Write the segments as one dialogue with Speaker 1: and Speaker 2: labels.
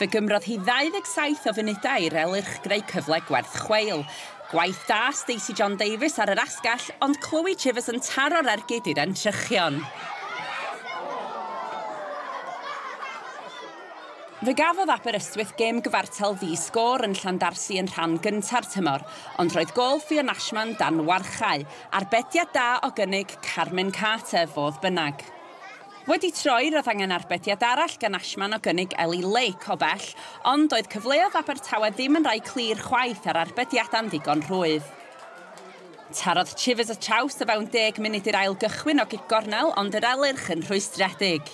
Speaker 1: Fe gymrodd hi 27 o funudau i'r elyrch greu cyfle gwerth chweil. Gwaith da Stacey John Davis ar yr asgall, ond Chloe Chivers yn taro'r ergyd i'r entrychion. Fe gafodd Aberystwyth gêm gyfartal ddi sgôr yn Llandarsi yn rhan gyntaf tymor, ond roedd gol Fion Ashman dan warchau, a'r bediad da o gynnig Carmen Carter fodd bynnag wedi troi roedd angen arbediad arall gan Ashman o gynnig Eli Lake o bell, ond oedd cyfleoedd Abertawe ddim yn rhai clir chwaith ar arbediadau'n ddigon rhwydd. Tarodd Chivers a Traws o fewn 10 munud i'r ail gychwyn o gig gornel, ond yr elyrch yn rhwystredig.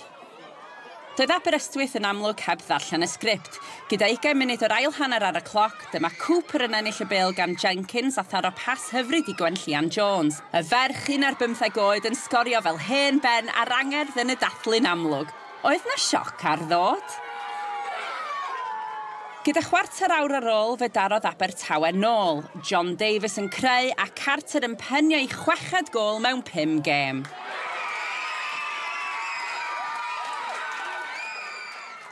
Speaker 1: Doedd Aberystwyth yn amlwg heb ddarllen y sgript. Gyda 20 munud o'r ail hanner ar y cloc, dyma Cooper yn ennill y bil gan Jenkins a tharo pas hyfryd i Gwen Llian Jones. Y ferch un ar 15 oed yn sgorio fel hen ben ar angerdd yn y dathlu'n amlwg. Oedd na sioc ar ddod? Gyda chwarter awr ar ôl, fe darodd Abertawe nôl. John Davis yn creu a Carter yn penio i chweched gol mewn pum gêm.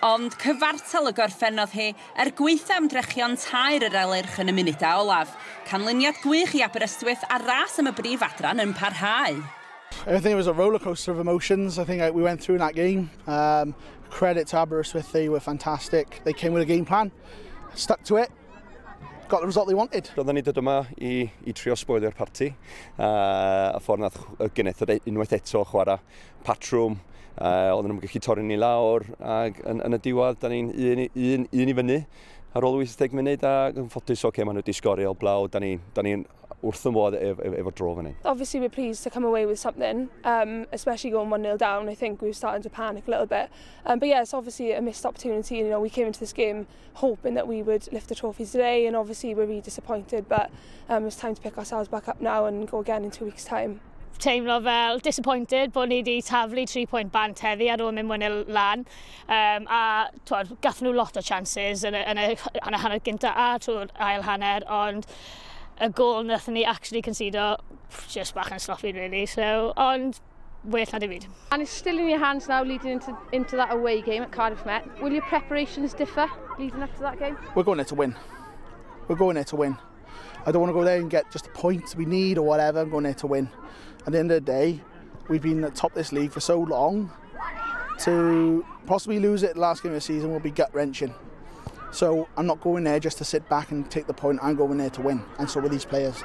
Speaker 1: ond cyfartal y gorffennodd hi er gweitha ymdrechion tair yr elyrch yn y munudau olaf. Canlyniad gwych i Aberystwyth a ras am y brif adran yn parhau.
Speaker 2: I think it was a roller coaster of emotions. I think we went through in that game. Um, credit to Aberystwyth, they were fantastic. They came with a game plan, stuck to it, got the result they wanted.
Speaker 3: Roeddwn ni dod yma i, i trio sboilio'r parti. Uh, a ffordd nath gynnydd unwaith eto chwarae patrwm, Uh, oedden nhw'n gallu torri ni lawr ac yn, yn y diwedd, da ni'n un, un, un, i fyny ar ôl 80 munud a yn ffodus o'r okay, maen nhw wedi sgorio o blaw, da ni'n ni wrth y modd efo ef, fan.
Speaker 4: Obviously we're pleased to come away with something, um, especially going 1-0 down, I think we were starting to panic a little bit. Um, but yeah, it's obviously a missed opportunity, you know, we came into this game hoping that we would lift the trophies today and obviously we're really disappointed, but um, it's time to pick ourselves back up now and go again in two weeks' time
Speaker 5: teimlo fel disappointed bod ni wedi taflu 3 point bant heddi ar ôl mynd mwynhau lan. Um, a twod, gathon nhw lot o chances yn y, yn y, yn y hanner gynta a trwy'r ail hanner, ond y gol nath ni actually consider just bach yn sloppy really. So, ond well na dim.
Speaker 6: And it's still in your hands now leading into, into that away game at Cardiff Met. Will your preparations differ leading up to that game?
Speaker 2: We're going there to win. We're going there to win. I don't want to go there and get just the points we need or whatever. I'm going there to win. At the end of the day, we've been at top this league for so long. To possibly lose it last game of the season will be gut wrenching. So I'm not going there just to sit back and take the point. I'm going there to win, and so will these players.